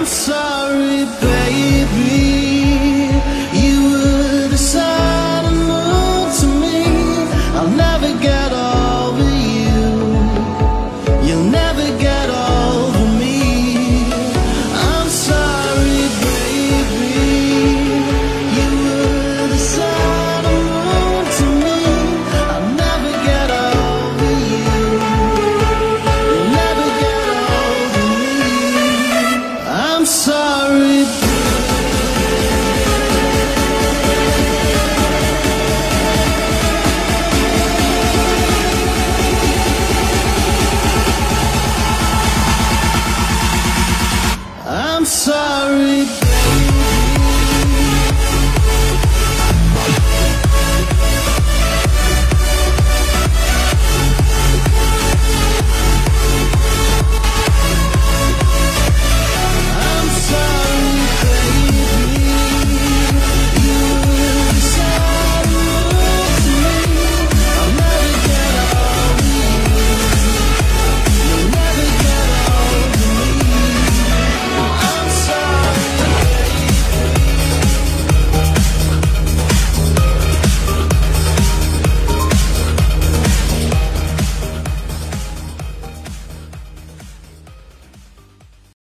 I'm sorry, baby. canção.